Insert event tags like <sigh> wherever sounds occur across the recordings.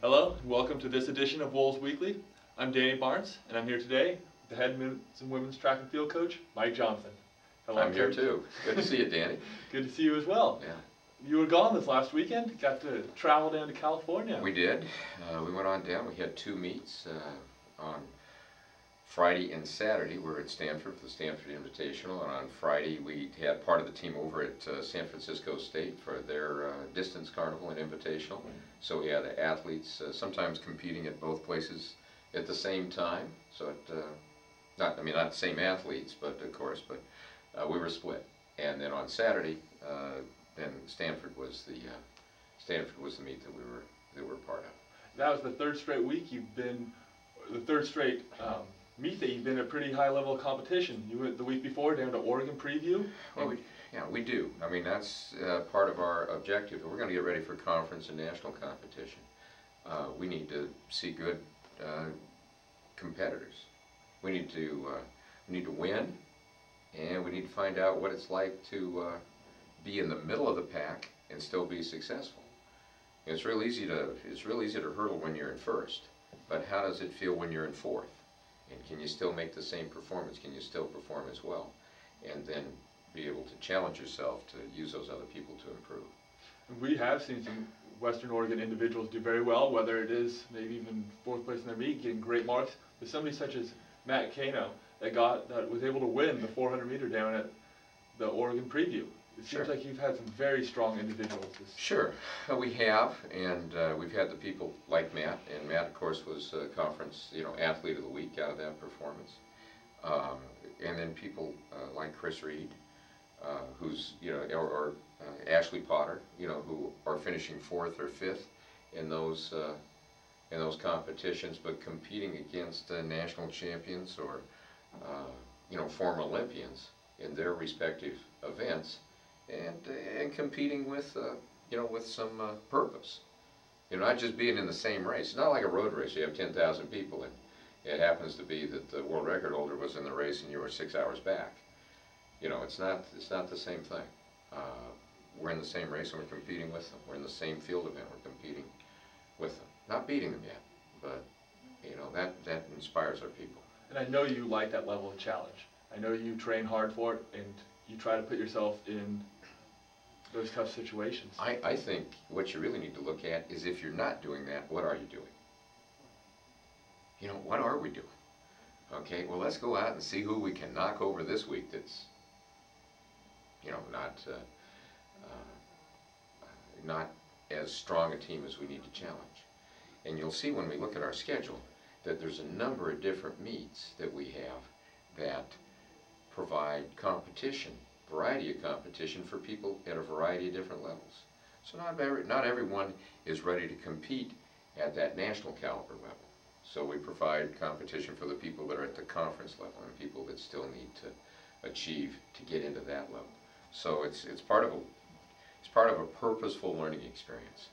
Hello, and welcome to this edition of Wolves Weekly. I'm Danny Barnes, and I'm here today with the head men's and women's track and field coach, Mike Johnson. Hello, I'm here too. Good to see you, Danny. <laughs> Good to see you as well. Yeah. You were gone this last weekend. Got to travel down to California. We did. Uh, we went on down. We had two meets uh, on Friday and Saturday. We were at Stanford for the Stanford Invitational, and on Friday we had part of the team over at uh, San Francisco State for their uh, distance carnival and invitational. So we had athletes uh, sometimes competing at both places at the same time. So it, uh, not, I mean, not the same athletes, but of course, but uh, we were split. And then on Saturday, uh, then Stanford was the Stanford was the meet that we were that we were part of. That was the third straight week you've been, the third straight. Um, meet that you've been a pretty high level of competition. You went the week before down to Oregon Preview. Well, we, yeah, we do. I mean, that's uh, part of our objective. We're going to get ready for conference and national competition. Uh, we need to see good uh, competitors. We need to uh, we need to win, and we need to find out what it's like to uh, be in the middle of the pack and still be successful. It's real easy to it's real easy to hurdle when you're in first, but how does it feel when you're in fourth? And can you still make the same performance? Can you still perform as well? And then be able to challenge yourself to use those other people to improve. We have seen some Western Oregon individuals do very well, whether it is maybe even fourth place in their meet, getting great marks. But somebody such as Matt Kano that got that was able to win the 400 meter down at the Oregon Preview. It seems sure. like you've had some very strong individuals. Sure, uh, we have, and uh, we've had the people like Matt, and Matt, of course, was uh, conference, you know, athlete of the week out of that performance. Um, and then people uh, like Chris Reed, uh, who's, you know, or, or uh, Ashley Potter, you know, who are finishing fourth or fifth in those in those competitions, but competing against national champions or, you know, former Olympians in their respective events and and competing with uh, you know with some uh, purpose. You know, not just being in the same race. It's not like a road race. You have 10,000 people, and it happens to be that the world record holder was in the race and you were six hours back. You know, it's not it's not the same thing. Uh, we're in the same race and we're competing with them. We're in the same field event. We're competing with them, not beating them yet, but you know that that inspires our people. And I know you like that level of challenge. I know you train hard for it, and you try to put yourself in those tough situations. I, I think what you really need to look at is if you're not doing that, what are you doing? You know, what are we doing? Okay, well, let's go out and see who we can knock over this week that's, you know, not, uh, uh, not as strong a team as we need to challenge. And you'll see when we look at our schedule that there's a number of different meets that we have that provide competition variety of competition for people at a variety of different levels. So not, every, not everyone is ready to compete at that national caliber level. So we provide competition for the people that are at the conference level and people that still need to achieve to get into that level. So it's, it's, part of a, it's part of a purposeful learning experience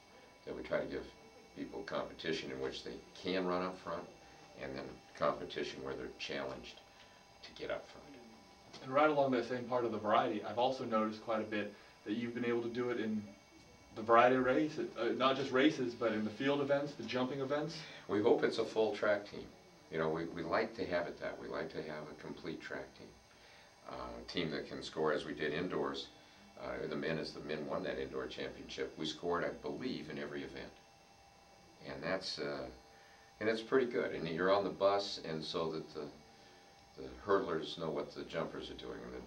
that we try to give people competition in which they can run up front and then competition where they're challenged to get up front. And right along that same part of the variety, I've also noticed quite a bit that you've been able to do it in the variety of races, uh, not just races, but in the field events, the jumping events. We hope it's a full track team. You know, we, we like to have it that. We like to have a complete track team. Uh, team that can score as we did indoors. Uh, the men, as the men won that indoor championship, we scored, I believe, in every event. And that's, uh, and it's pretty good. And you're on the bus, and so that the the hurdlers know what the jumpers are doing, and the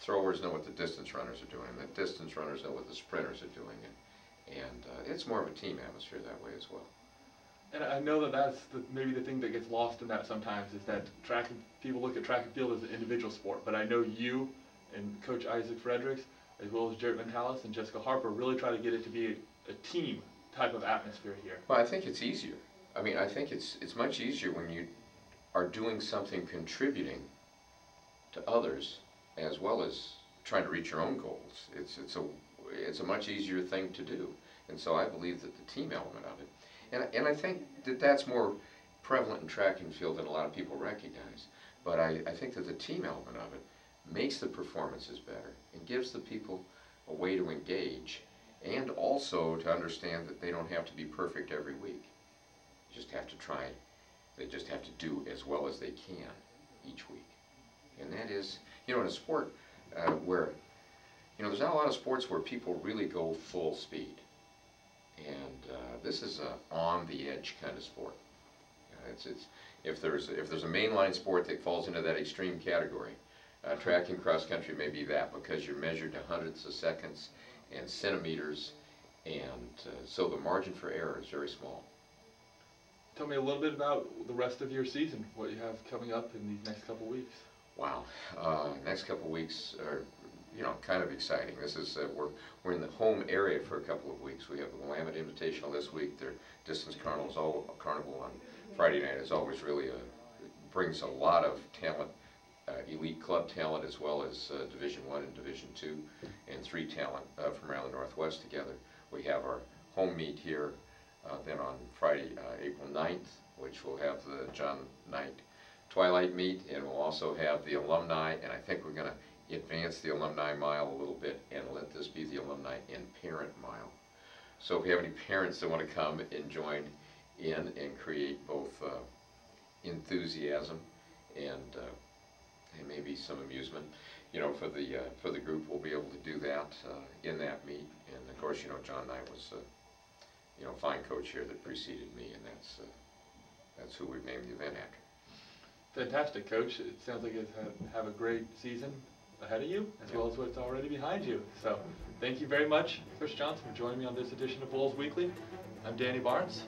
throwers know what the distance runners are doing, and the distance runners know what the sprinters are doing, and, and uh, it's more of a team atmosphere that way as well. And I know that that's the, maybe the thing that gets lost in that sometimes is that track people look at track and field as an individual sport, but I know you and Coach Isaac Fredericks, as well as Jarrett Mentalis and Jessica Harper, really try to get it to be a, a team type of atmosphere here. Well, I think it's easier. I mean, I think it's it's much easier when you are doing something contributing to others as well as trying to reach your own goals. It's, it's, a, it's a much easier thing to do. And so I believe that the team element of it, and, and I think that that's more prevalent in track and field than a lot of people recognize. But I, I think that the team element of it makes the performances better and gives the people a way to engage, and also to understand that they don't have to be perfect every week. They just have to try, they just have to do as well as they can each week. And that is, you know, in a sport uh, where, you know, there's not a lot of sports where people really go full speed. And uh, this is a on-the-edge kind of sport. Uh, It's, it's, if there's, if there's a mainline sport that falls into that extreme category, uh, track and cross-country may be that because you're measured to hundredths of seconds and centimeters, and uh, so the margin for error is very small. Tell me a little bit about the rest of your season, what you have coming up in these next couple weeks. Wow. Uh, next couple weeks are, you know, kind of exciting. This is, uh, we're, we're in the home area for a couple of weeks. We have the Willamette Invitational this week. Their distance carnival's all, carnival on Friday night is always really a, brings a lot of talent, uh, elite club talent as well as uh, Division One and Division Two, and three talent uh, from around the Northwest together. We have our home meet here, uh, then on Friday, uh, April 9th, which will have the John Knight Twilight Meet, and we'll also have the alumni, and I think we're gonna advance the alumni mile a little bit and let this be the alumni and parent mile. So if you have any parents that wanna come and join in and create both, uh, enthusiasm and, uh, and maybe some amusement, you know, for the, uh, for the group, we'll be able to do that, uh, in that meet. And of course, you know, John Knight was, uh, you know, fine coach here that preceded me, and that's, uh, that's who we've named the event after. Fantastic, Coach. It sounds like you have, a great season ahead of you, as well as what's already behind you. So, thank you very much, Chris Johnson, for joining me on this edition of Wolves Weekly. I'm Danny Barnes,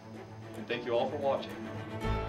and thank you all for watching.